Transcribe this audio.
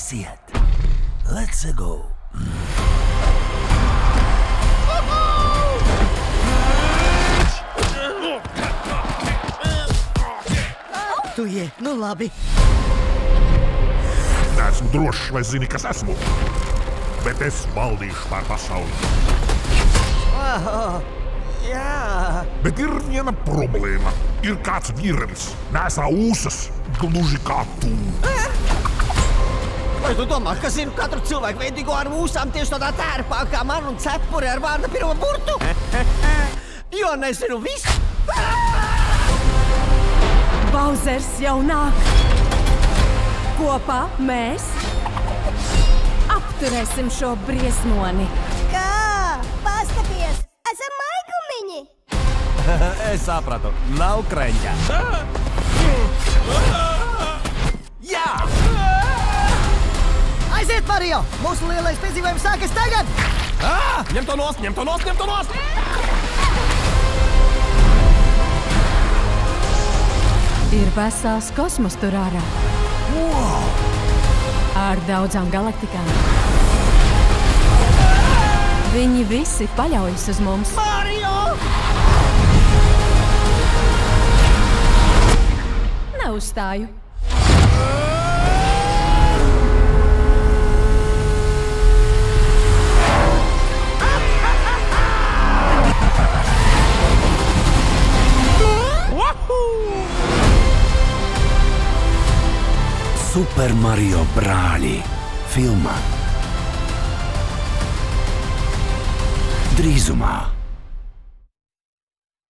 Aiziet! Let's go! Tu ie, nu labi. Neesmu drošs, vai zini, kas esmu. Bet es valdīšu pār pasauli. Jā, Bet ir viena problēma. Ir kāds vīrietis, nesā ūsas, gluži kā tu. Vai tu domā, ka zinu katru cilvēku veidīgo ar mūsām tieši tādā tērpā kā man un cepuri ar vārda pirmo burtu? Jo nezinu visu. Bauzers jau nāk! Kopā mēs apturēsim šo briesmoni! Kā? Paskaties, esam maigumiņi! Es sapratu, nav kreņķa. Aiziet, Mario! Mūsu lielais piedzīvojums sākas tagad! Ah! Ņem to nost, ņem to nost, ņem to nost! Ir vesels kosmos tur ārā. Ar daudzām galaktikām. Viņi visi paļaujas uz mums. Mario! Neuzstāju. Super Mario Brali. Film. Drizuma.